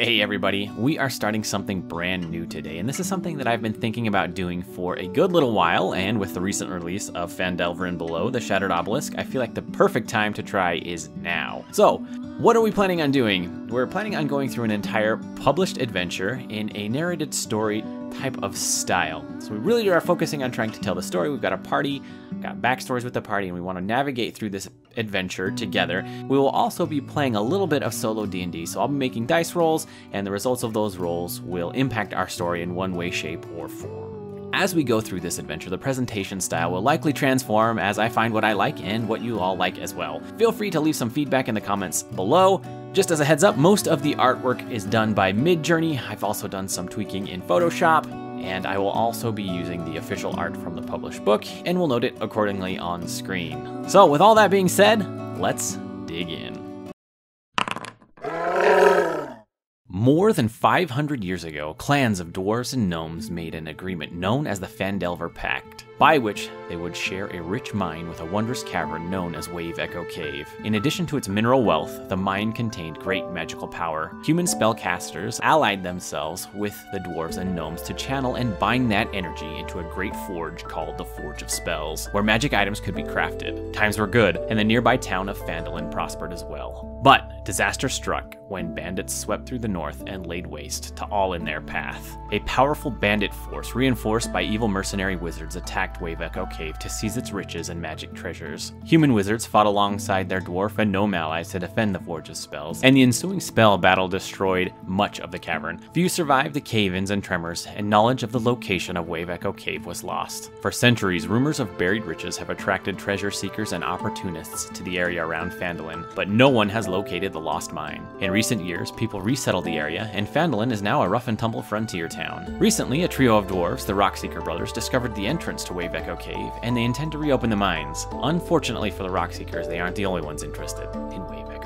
Hey everybody, we are starting something brand new today, and this is something that I've been thinking about doing for a good little while, and with the recent release of Phandelver and Below, the Shattered Obelisk, I feel like the perfect time to try is now. So, what are we planning on doing? We're planning on going through an entire published adventure in a narrated story type of style. So we really are focusing on trying to tell the story. We've got a party, got backstories with the party, and we want to navigate through this adventure together. We will also be playing a little bit of solo D&D, so I'll be making dice rolls, and the results of those rolls will impact our story in one way, shape, or form. As we go through this adventure, the presentation style will likely transform as I find what I like and what you all like as well. Feel free to leave some feedback in the comments below. Just as a heads up, most of the artwork is done by Midjourney. I've also done some tweaking in Photoshop, and I will also be using the official art from the published book, and will note it accordingly on screen. So with all that being said, let's dig in. More than 500 years ago, clans of dwarves and gnomes made an agreement known as the Phandelver Pact by which they would share a rich mine with a wondrous cavern known as Wave Echo Cave. In addition to its mineral wealth, the mine contained great magical power. Human spellcasters allied themselves with the dwarves and gnomes to channel and bind that energy into a great forge called the Forge of Spells, where magic items could be crafted. Times were good, and the nearby town of Phandalin prospered as well. But disaster struck when bandits swept through the north and laid waste to all in their path. A powerful bandit force, reinforced by evil mercenary wizards, attacked Wave Echo Cave to seize its riches and magic treasures. Human wizards fought alongside their dwarf and gnome allies to defend the Forge of Spells, and the ensuing spell battle destroyed much of the cavern. Few survived the cave-ins and tremors, and knowledge of the location of Wave Echo Cave was lost. For centuries, rumors of buried riches have attracted treasure seekers and opportunists to the area around Phandalin, but no one has located the lost mine. In recent years, people resettled the area, and Phandalin is now a rough and tumble frontier town. Recently, a trio of dwarves, the Rockseeker brothers, discovered the entrance to Wave Echo Cave, and they intend to reopen the mines. Unfortunately for the Rockseekers, they aren't the only ones interested in Wave Echo.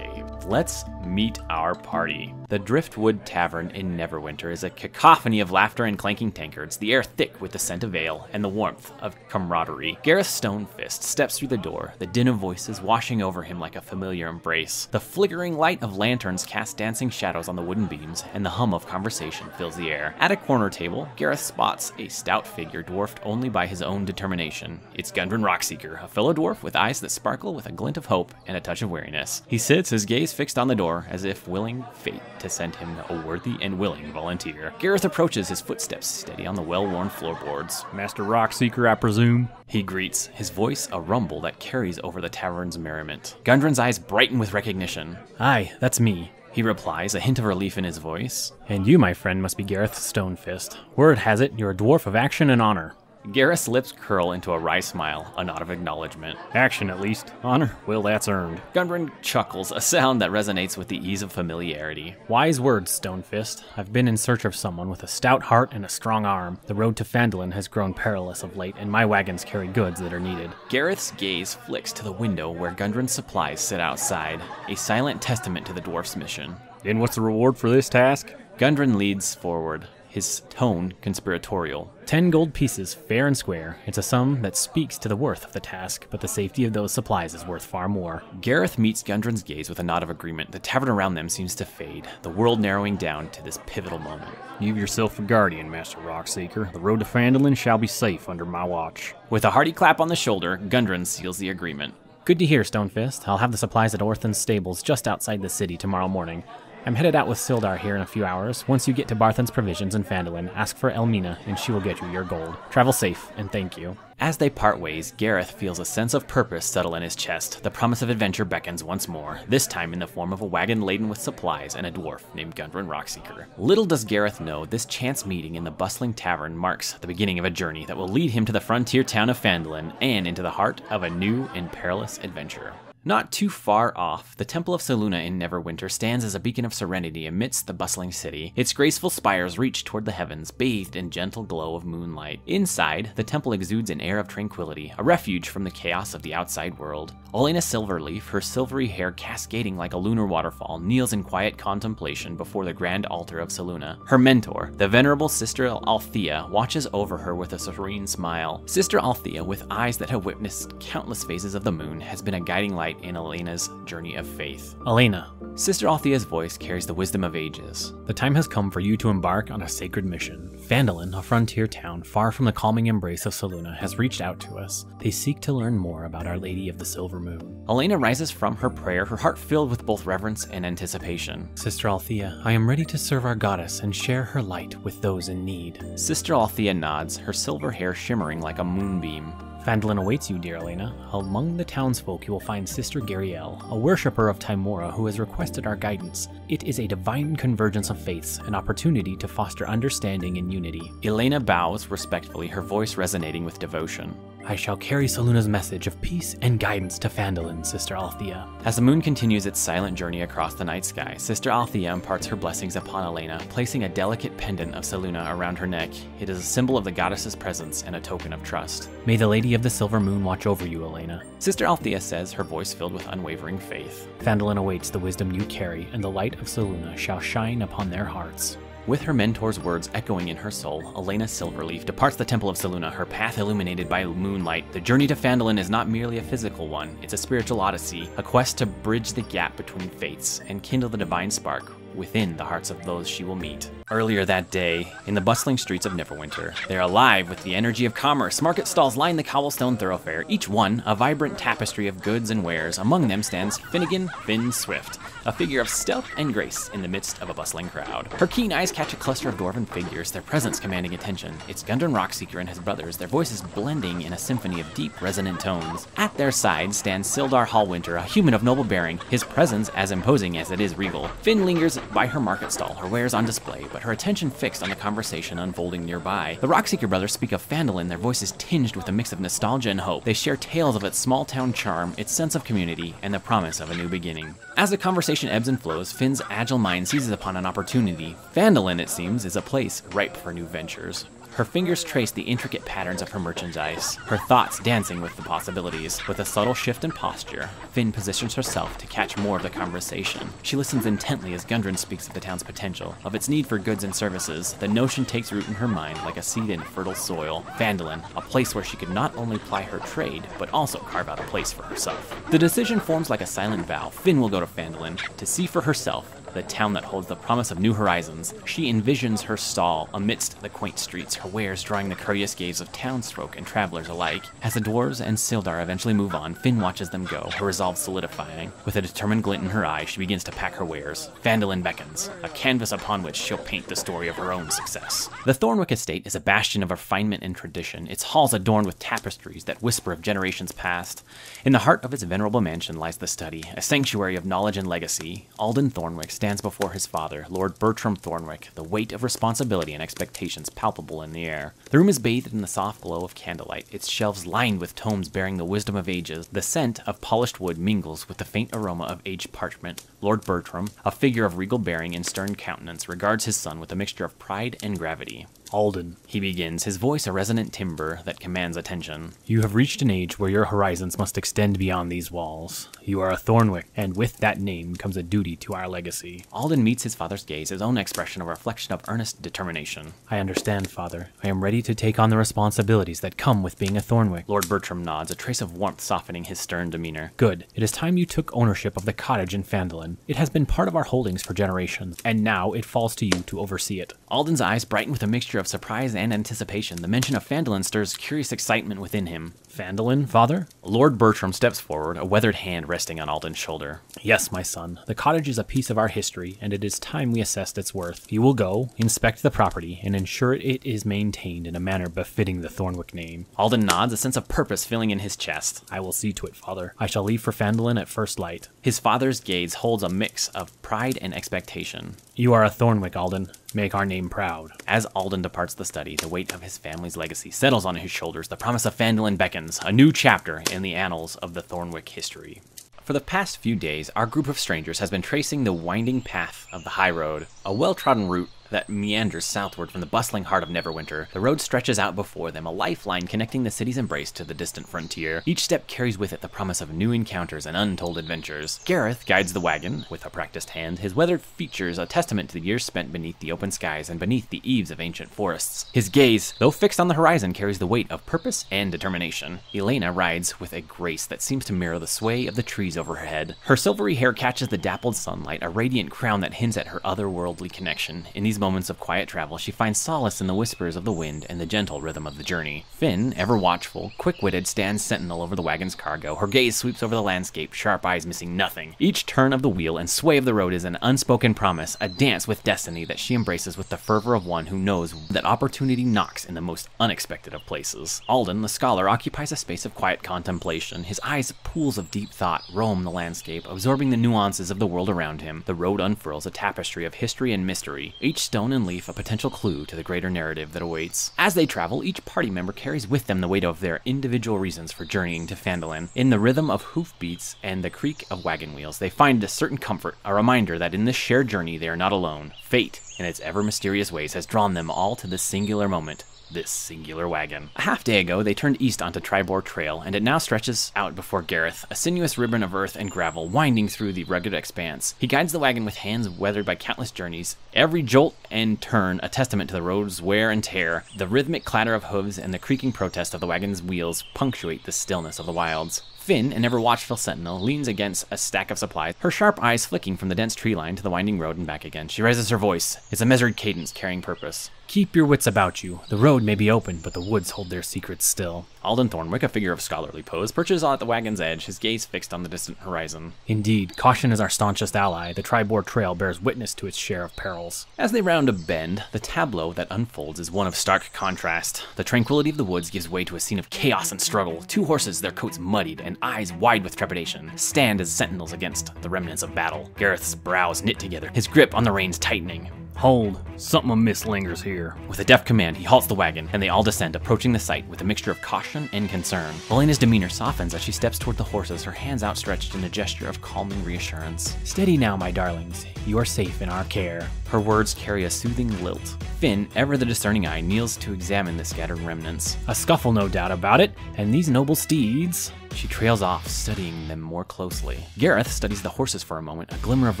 Let's meet our party. The Driftwood Tavern in Neverwinter is a cacophony of laughter and clanking tankards, the air thick with the scent of ale and the warmth of camaraderie. Gareth Stonefist steps through the door, the din of voices washing over him like a familiar embrace. The flickering light of lanterns casts dancing shadows on the wooden beams, and the hum of conversation fills the air. At a corner table, Gareth spots a stout figure dwarfed only by his own determination. It's Gundren Rockseeker, a fellow dwarf with eyes that sparkle with a glint of hope and a touch of weariness. He sits, his gaze fixed on the door, as if willing fate to send him a worthy and willing volunteer. Gareth approaches his footsteps steady on the well-worn floorboards. Master Rockseeker, I presume? He greets, his voice a rumble that carries over the tavern's merriment. Gundren's eyes brighten with recognition. Aye, that's me. He replies, a hint of relief in his voice. And you, my friend, must be Gareth Stonefist. Word has it, you're a dwarf of action and honor. Gareth's lips curl into a wry smile, a nod of acknowledgement. Action, at least. Honor? Well, that's earned. Gundren chuckles, a sound that resonates with the ease of familiarity. Wise words, Stonefist. I've been in search of someone with a stout heart and a strong arm. The road to Phandalin has grown perilous of late, and my wagons carry goods that are needed. Gareth's gaze flicks to the window where Gundren's supplies sit outside, a silent testament to the dwarf's mission. And what's the reward for this task? Gundren leads forward, his tone conspiratorial. Ten gold pieces, fair and square. It's a sum that speaks to the worth of the task, but the safety of those supplies is worth far more. Gareth meets Gundren's gaze with a nod of agreement. The tavern around them seems to fade, the world narrowing down to this pivotal moment. Give yourself a guardian, Master Rockseeker. The road to Phandalin shall be safe under my watch. With a hearty clap on the shoulder, Gundren seals the agreement. Good to hear, Stonefist. I'll have the supplies at Orthan's stables just outside the city tomorrow morning. I'm headed out with Sildar here in a few hours. Once you get to Barthen's Provisions in Phandalin, ask for Elmina, and she will get you your gold. Travel safe, and thank you. As they part ways, Gareth feels a sense of purpose settle in his chest. The promise of adventure beckons once more, this time in the form of a wagon laden with supplies and a dwarf named Gundren Rockseeker. Little does Gareth know this chance meeting in the bustling tavern marks the beginning of a journey that will lead him to the frontier town of Phandalin and into the heart of a new and perilous adventure. Not too far off, the Temple of Selûne in Neverwinter stands as a beacon of serenity amidst the bustling city. Its graceful spires reach toward the heavens, bathed in gentle glow of moonlight. Inside, the temple exudes an air of tranquility, a refuge from the chaos of the outside world. Elena Silverleaf, her silvery hair cascading like a lunar waterfall, kneels in quiet contemplation before the grand altar of Selûne. Her mentor, the venerable Sister Althea, watches over her with a serene smile. Sister Althea, with eyes that have witnessed countless phases of the moon, has been a guiding light light in Elena's journey of faith. Elena, Sister Althea's voice carries the wisdom of ages. the time has come for you to embark on a sacred mission. Phandalin, a frontier town far from the calming embrace of Selûne, has reached out to us. They seek to learn more about Our Lady of the Silver Moon. Elena rises from her prayer, her heart filled with both reverence and anticipation. Sister Althea, I am ready to serve our goddess and share her light with those in need. Sister Althea nods, her silver hair shimmering like a moonbeam. Phandalin awaits you, dear Elena. Among the townsfolk, you will find Sister Garaele, a worshipper of Tymora who has requested our guidance. It is a divine convergence of faiths, an opportunity to foster understanding and unity. Elena bows respectfully, her voice resonating with devotion. I shall carry Selûne's message of peace and guidance to Phandalin, Sister Althea. As the moon continues its silent journey across the night sky, Sister Althea imparts her blessings upon Elena, placing a delicate pendant of Selûne around her neck. It is a symbol of the goddess's presence and a token of trust. May the Lady of the Silver Moon watch over you, Elena. Sister Althea says, her voice filled with unwavering faith. Phandalin awaits the wisdom you carry, and the light of Selûne shall shine upon their hearts. With her mentor's words echoing in her soul, Elena Silverleaf departs the Temple of Selûne, her path illuminated by moonlight. The journey to Phandalin is not merely a physical one, it's a spiritual odyssey, a quest to bridge the gap between faiths and kindle the divine spark within the hearts of those she will meet. Earlier that day, in the bustling streets of Neverwinter, they're alive with the energy of commerce. Market stalls line the cobblestone thoroughfare, each one a vibrant tapestry of goods and wares. Among them stands Finnegan Finn Swift, a figure of stealth and grace in the midst of a bustling crowd. Her keen eyes catch a cluster of dwarven figures, their presence commanding attention. It's Gundren Rockseeker and his brothers, their voices blending in a symphony of deep, resonant tones. At their side stands Sildar Hallwinter, a human of noble bearing, his presence as imposing as it is regal. Finn lingers by her market stall, her wares on display, but her attention fixed on the conversation unfolding nearby. The Rockseeker brothers speak of Phandalin, their voices tinged with a mix of nostalgia and hope. They share tales of its small town charm, its sense of community, and the promise of a new beginning. As the conversation ebbs and flows, Finn's agile mind seizes upon an opportunity. Phandalin, it seems, is a place ripe for new ventures. Her fingers trace the intricate patterns of her merchandise, her thoughts dancing with the possibilities. With a subtle shift in posture, Finn positions herself to catch more of the conversation. She listens intently as Gundren speaks of the town's potential, of its need for goods and services. The notion takes root in her mind like a seed in fertile soil. Phandalin, a place where she could not only ply her trade, but also carve out a place for herself. The decision forms like a silent vow. Finn will go to Phandalin to see for herself the town that holds the promise of new horizons. She envisions her stall amidst the quaint streets, her wares drawing the curious gaze of townsfolk and travelers alike. As the dwarves and Sildar eventually move on, Finn watches them go, her resolve solidifying. With a determined glint in her eye, she begins to pack her wares. Phandalin beckons, a canvas upon which she'll paint the story of her own success. The Thornwick estate is a bastion of refinement and tradition, its halls adorned with tapestries that whisper of generations past. In the heart of its venerable mansion lies the study, a sanctuary of knowledge and legacy. Alden Thornwick stands before his father, Lord Bertram Thornwick, the weight of responsibility and expectations palpable in the air. The room is bathed in the soft glow of candlelight, its shelves lined with tomes bearing the wisdom of ages. The scent of polished wood mingles with the faint aroma of aged parchment. Lord Bertram, a figure of regal bearing and stern countenance, regards his son with a mixture of pride and gravity. Alden, He begins, his voice a resonant timbre that commands attention. you have reached an age where your horizons must extend beyond these walls. You are a Thornwick, and with that name comes a duty to our legacy. Alden meets his father's gaze, his own expression a reflection of earnest determination. I understand, Father. I am ready to take on the responsibilities that come with being a Thornwick. Lord Bertram nods, a trace of warmth softening his stern demeanor. Good. It is time you took ownership of the cottage in Phandalin. It has been part of our holdings for generations, and now it falls to you to oversee it. Alden's eyes brighten with a mixture of surprise and anticipation. The mention of Phandalin stirs curious excitement within him. Phandalin, Father? Lord Bertram steps forward, a weathered hand resting on Alden's shoulder. Yes, my son. The cottage is a piece of our history, and it is time we assessed its worth. You will go, inspect the property, and ensure it is maintained in a manner befitting the Thornwick name. Alden nods, a sense of purpose filling in his chest. I will see to it, Father. I shall leave for Phandalin at first light. His father's gaze holds a mix of pride and expectation. You are a Thornwick, Alden. Make our name proud. As Alden departs the study, the weight of his family's legacy settles on his shoulders. The promise of Phandalin beckons, a new chapter in the annals of the Thornwick history. For the past few days, our group of strangers has been tracing the winding path of the high road, a well trodden route that meanders southward from the bustling heart of Neverwinter. The road stretches out before them, a lifeline connecting the city's embrace to the distant frontier. Each step carries with it the promise of new encounters and untold adventures. Gareth guides the wagon with a practiced hand, his weathered features a testament to the years spent beneath the open skies and beneath the eaves of ancient forests. His gaze, though fixed on the horizon, carries the weight of purpose and determination. Elena rides with a grace that seems to mirror the sway of the trees overhead. Her silvery hair catches the dappled sunlight, a radiant crown that hints at her otherworldly connection. In these moments of quiet travel, she finds solace in the whispers of the wind and the gentle rhythm of the journey. Finn, ever watchful, quick witted, stands sentinel over the wagon's cargo. Her gaze sweeps over the landscape, sharp eyes missing nothing. Each turn of the wheel and sway of the road is an unspoken promise, a dance with destiny that she embraces with the fervor of one who knows that opportunity knocks in the most unexpected of places. Alden, the scholar, occupies a space of quiet contemplation. His eyes, pools of deep thought, roam the landscape, absorbing the nuances of the world around him. The road unfurls a tapestry of history and mystery, each stone and leaf a potential clue to the greater narrative that awaits. As they travel, each party member carries with them the weight of their individual reasons for journeying to Phandalin. In the rhythm of hoofbeats and the creak of wagon wheels, they find a certain comfort, a reminder that in this shared journey they are not alone. Fate, in its ever mysterious ways, has drawn them all to this singular moment, this singular wagon. A half day ago, they turned east onto Triboar Trail, and it now stretches out before Gareth, a sinuous ribbon of earth and gravel winding through the rugged expanse. He guides the wagon with hands weathered by countless journeys, every jolt and turn a testament to the road's wear and tear. The rhythmic clatter of hooves and the creaking protest of the wagon's wheels punctuate the stillness of the wilds. Finn, an ever watchful sentinel, leans against a stack of supplies, her sharp eyes flicking from the dense tree line to the winding road and back again. She raises her voice. It's a measured cadence carrying purpose. Keep your wits about you. The road may be open, but the woods hold their secrets still. Alden Thornwick, a figure of scholarly pose, perches at the wagon's edge, his gaze fixed on the distant horizon. Indeed, caution is our staunchest ally. The Triboar Trail bears witness to its share of perils. As they round a bend, the tableau that unfolds is one of stark contrast. The tranquility of the woods gives way to a scene of chaos and struggle. Two horses, their coats muddied and eyes wide with trepidation, stand as sentinels against the remnants of battle. Gareth's brows knit together, his grip on the reins tightening. Hold. Something amiss lingers here. With a deft command, he halts the wagon, and they all descend, approaching the site with a mixture of caution and concern. Elena's demeanor softens as she steps toward the horses, her hands outstretched in a gesture of calming reassurance. Steady now, my darlings. You are safe in our care. Her words carry a soothing lilt. Finn, ever the discerning eye, kneels to examine the scattered remnants. A scuffle, no doubt about it, and these noble steeds. She trails off, studying them more closely. Gareth studies the horses for a moment, a glimmer of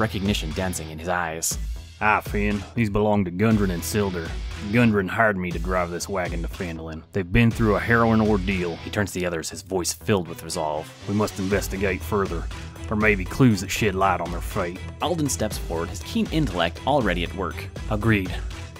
recognition dancing in his eyes. Ah, Finn, these belong to Gundren and Sildar. Gundren hired me to drive this wagon to Phandalin. They've been through a harrowing ordeal. He turns to the others, his voice filled with resolve. We must investigate further. There may be clues that shed light on their fate. Alden steps forward, his keen intellect already at work. Agreed.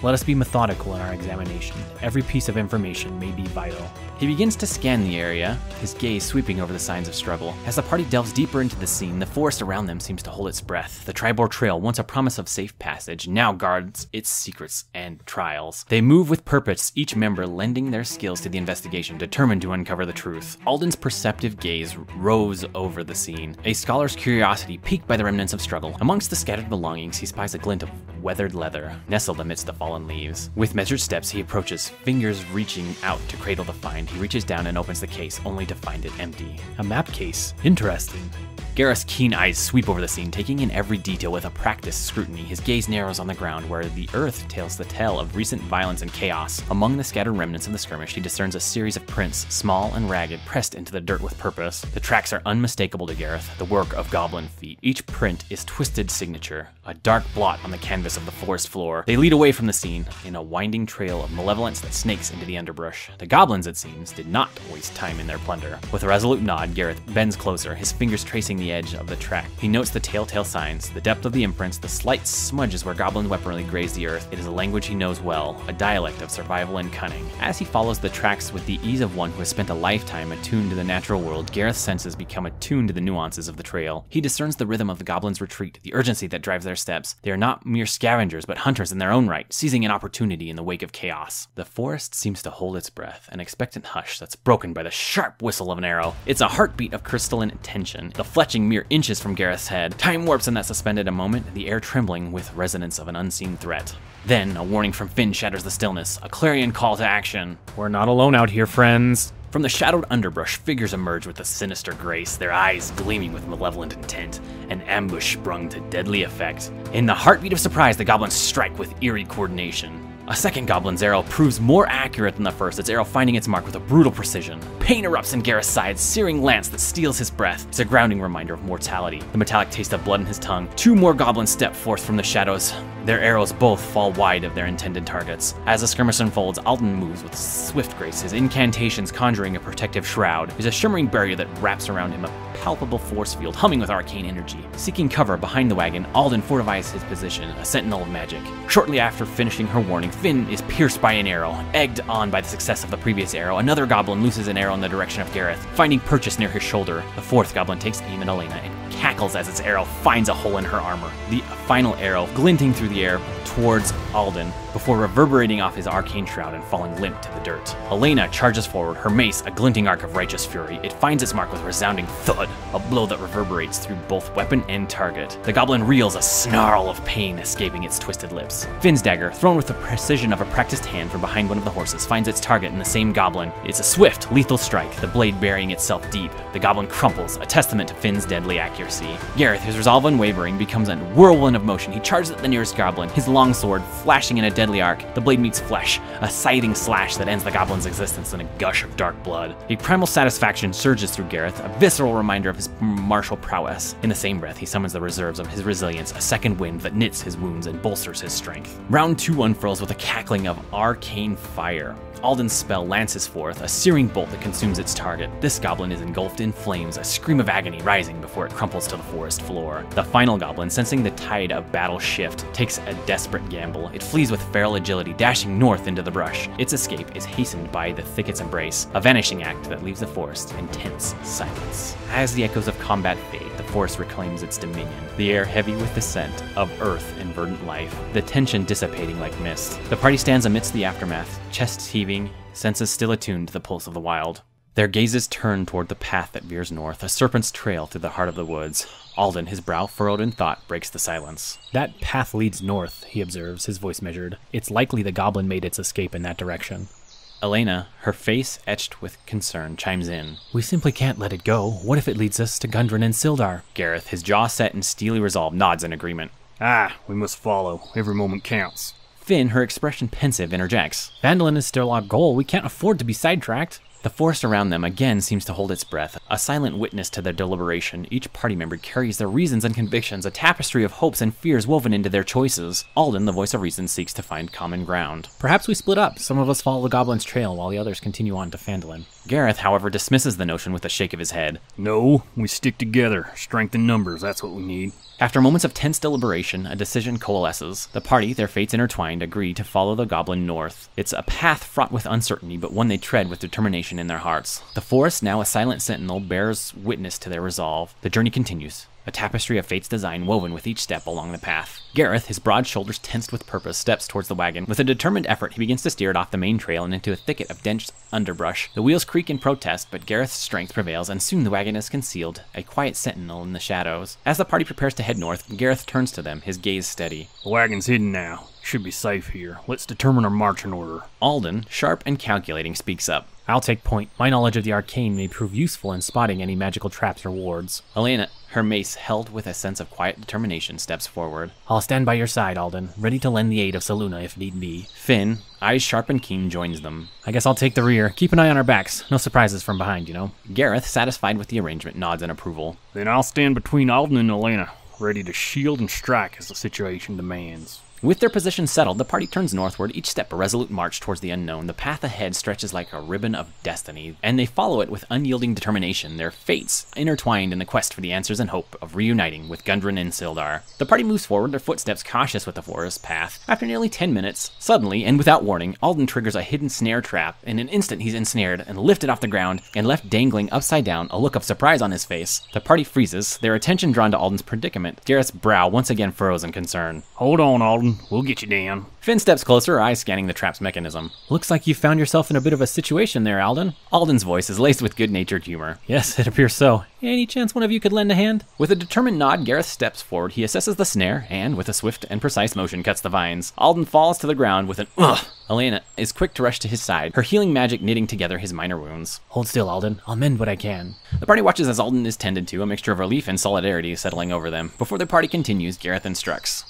Let us be methodical in our examination. Every piece of information may be vital. He begins to scan the area, his gaze sweeping over the signs of struggle. As the party delves deeper into the scene, the forest around them seems to hold its breath. The Triboar Trail, once a promise of safe passage, now guards its secrets and trials. They move with purpose, each member lending their skills to the investigation, determined to uncover the truth. Alden's perceptive gaze rose over the scene, a scholar's curiosity piqued by the remnants of struggle. Amongst the scattered belongings, he spies a glint of weathered leather, nestled amidst the fallen leaves. With measured steps, he approaches, fingers reaching out to cradle the find. He reaches down and opens the case, only to find it empty. A map case. Interesting. Gareth's keen eyes sweep over the scene, taking in every detail with a practiced scrutiny. His gaze narrows on the ground where the earth tells the tale of recent violence and chaos. Among the scattered remnants of the skirmish, he discerns a series of prints, small and ragged, pressed into the dirt with purpose. The tracks are unmistakable to Gareth, the work of goblin feet. Each print is twisted signature, a dark blot on the canvas of the forest floor. They lead away from the scene in a winding trail of malevolence that snakes into the underbrush. The goblins, it seems, did not waste time in their plunder. With a resolute nod, Gareth bends closer, his fingers tracing the edge of the track. He notes the telltale signs, the depth of the imprints, the slight smudges where goblin weaponry grazed the earth. It is a language he knows well, a dialect of survival and cunning. As he follows the tracks with the ease of one who has spent a lifetime attuned to the natural world, Gareth's senses become attuned to the nuances of the trail. He discerns the rhythm of the goblin's retreat, the urgency that drives their steps. They are not mere scavengers, but hunters in their own right, seizing an opportunity in the wake of chaos. The forest seems to hold its breath, an expectant hush that's broken by the sharp whistle of an arrow. It's a heartbeat of crystalline tension, the fletching mere inches from Gareth's head. Time warps in that suspended a moment, the air trembling with resonance of an unseen threat. Then, a warning from Finn shatters the stillness, a clarion call to action. We're not alone out here, friends. From the shadowed underbrush, figures emerge with a sinister grace, their eyes gleaming with malevolent intent, an ambush sprung to deadly effect. In the heartbeat of surprise, the goblins strike with eerie coordination. A second goblin's arrow proves more accurate than the first, its arrow finding its mark with a brutal precision. Pain erupts in Gareth's side, searing lance that steals his breath. It's a grounding reminder of mortality, the metallic taste of blood in his tongue. Two more goblins step forth from the shadows. Their arrows both fall wide of their intended targets. As the skirmish unfolds, Alden moves with swift grace, his incantations conjuring a protective shroud. There's a shimmering barrier that wraps around him, a palpable force field humming with arcane energy. Seeking cover behind the wagon, Alden fortifies his position, a sentinel of magic. Shortly after finishing her warning, Finn is pierced by an arrow. Egged on by the success of the previous arrow, another goblin looses an arrow in the direction of Gareth, finding purchase near his shoulder. The fourth goblin takes aim at Elena and as its arrow finds a hole in her armor. The final arrow glinting through the air towards Alden before reverberating off his arcane shroud and falling limp to the dirt. Elena charges forward, her mace a glinting arc of righteous fury. It finds its mark with a resounding thud, a blow that reverberates through both weapon and target. The goblin reels, a snarl of pain escaping its twisted lips. Finn's dagger, thrown with the precision of a practiced hand from behind one of the horses, finds its target in the same goblin. It's a swift, lethal strike, the blade burying itself deep. The goblin crumples, a testament to Finn's deadly accuracy. Gareth, his resolve unwavering, becomes a whirlwind of motion. He charges at the nearest goblin, his longsword flashing in a deadly arc. The blade meets flesh, a scything slash that ends the goblin's existence in a gush of dark blood. A primal satisfaction surges through Gareth, a visceral reminder of his martial prowess. In the same breath, he summons the reserves of his resilience, a second wind that knits his wounds and bolsters his strength. Round two unfurls with a cackling of arcane fire. Alden's spell lances forth, a searing bolt that consumes its target. This goblin is engulfed in flames, a scream of agony rising before it crumples to the forest floor. The final goblin, sensing the tide of battle shift, takes a desperate gamble. It flees with feral agility, dashing north into the brush. Its escape is hastened by the thicket's embrace, a vanishing act that leaves the forest in tense silence. As the echoes of combat fade, the forest reclaims its dominion, the air heavy with the scent of earth and verdant life, the tension dissipating like mist. The party stands amidst the aftermath, chests heaving, senses still attuned to the pulse of the wild. Their gazes turn toward the path that veers north, a serpent's trail through the heart of the woods. Alden, his brow furrowed in thought, breaks the silence. That path leads north, he observes, his voice measured. It's likely the goblin made its escape in that direction. Elena, her face etched with concern, chimes in. We simply can't let it go. What if it leads us to Gundren and Sildar? Gareth, his jaw set in steely resolve, nods in agreement. Ah, we must follow. Every moment counts. Finn, her expression pensive, interjects. Phandalin is still our goal. We can't afford to be sidetracked. The forest around them again seems to hold its breath, a silent witness to their deliberation. Each party member carries their reasons and convictions, a tapestry of hopes and fears woven into their choices. Alden, the voice of reason, seeks to find common ground. Perhaps we split up. Some of us follow the goblin's trail while the others continue on to Phandalin. Gareth, however, dismisses the notion with a shake of his head. No, we stick together. Strength in numbers, that's what we need. After moments of tense deliberation, a decision coalesces. The party, their fates intertwined, agree to follow the goblin north. It's a path fraught with uncertainty, but one they tread with determination in their hearts. The forest, now a silent sentinel, bears witness to their resolve. The journey continues a tapestry of fate's design woven with each step along the path. Gareth, his broad shoulders tensed with purpose, steps towards the wagon. With a determined effort, he begins to steer it off the main trail and into a thicket of dense underbrush. The wheels creak in protest, but Gareth's strength prevails, and soon the wagon is concealed, a quiet sentinel in the shadows. As the party prepares to head north, Gareth turns to them, his gaze steady. The wagon's hidden now. Should be safe here. Let's determine our marching order. Alden, sharp and calculating, speaks up. I'll take point. My knowledge of the arcane may prove useful in spotting any magical traps or wards. Elena, her mace held with a sense of quiet determination, steps forward. I'll stand by your side, Alden, ready to lend the aid of Selûne if need be. Finn, eyes sharp and keen, joins them. I guess I'll take the rear. Keep an eye on our backs. No surprises from behind, you know. Gareth, satisfied with the arrangement, nods in approval. Then I'll stand between Alden and Elena, ready to shield and strike as the situation demands. With their position settled, the party turns northward, each step a resolute march towards the unknown. The path ahead stretches like a ribbon of destiny, and they follow it with unyielding determination, their fates intertwined in the quest for the answers and hope of reuniting with Gundren and Sildar. The party moves forward, their footsteps cautious with the forest path. After nearly ten minutes, suddenly, and without warning, Alden triggers a hidden snare trap. In an instant, he's ensnared and lifted off the ground and left dangling upside down, a look of surprise on his face. The party freezes, their attention drawn to Alden's predicament. Gareth's brow once again furrows in concern. Hold on, Alden. Alden. We'll get you down. Finn steps closer, eyes scanning the trap's mechanism. Looks like you found yourself in a bit of a situation there, Alden. Alden's voice is laced with good natured humor. Yes, it appears so. Any chance one of you could lend a hand? With a determined nod, Gareth steps forward. He assesses the snare and, with a swift and precise motion, cuts the vines. Alden falls to the ground with an ugh. Elena is quick to rush to his side, her healing magic knitting together his minor wounds. Hold still, Alden. I'll mend what I can. The party watches as Alden is tended to, a mixture of relief and solidarity settling over them. Before the party continues, Gareth instructs.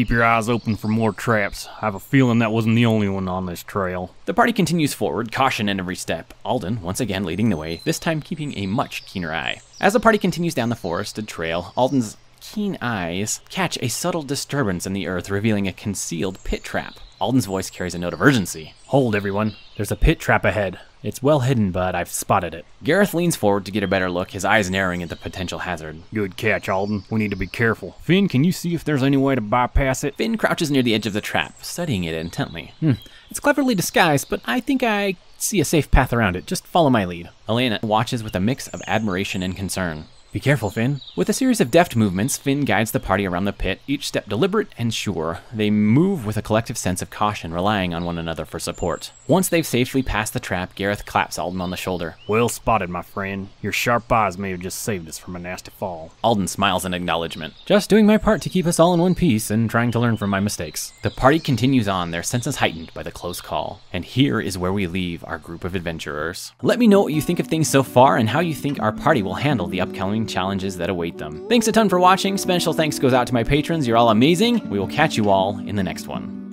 Keep your eyes open for more traps. I have a feeling that wasn't the only one on this trail. The party continues forward, caution in every step. Alden, once again leading the way, this time keeping a much keener eye. As the party continues down the forested trail, Alden's keen eyes catch a subtle disturbance in the earth, revealing a concealed pit trap. Alden's voice carries a note of urgency. Hold, everyone. There's a pit trap ahead. It's well hidden, but I've spotted it. Gareth leans forward to get a better look, his eyes narrowing at the potential hazard. Good catch, Alden. We need to be careful. Finn, can you see if there's any way to bypass it? Finn crouches near the edge of the trap, studying it intently. Hmm. It's cleverly disguised, but I think I see a safe path around it. Just follow my lead. Elena watches with a mix of admiration and concern. Be careful, Finn. With a series of deft movements, Finn guides the party around the pit, each step deliberate and sure. They move with a collective sense of caution, relying on one another for support. Once they've safely passed the trap, Gareth claps Alden on the shoulder. Well spotted, my friend. Your sharp eyes may have just saved us from a nasty fall. Alden smiles in acknowledgement. Just doing my part to keep us all in one piece and trying to learn from my mistakes. The party continues on, their senses heightened by the close call. And here is where we leave our group of adventurers. Let me know what you think of things so far and how you think our party will handle the upcoming challenges that await them. Thanks a ton for watching. Special thanks goes out to my patrons. You're all amazing. We will catch you all in the next one.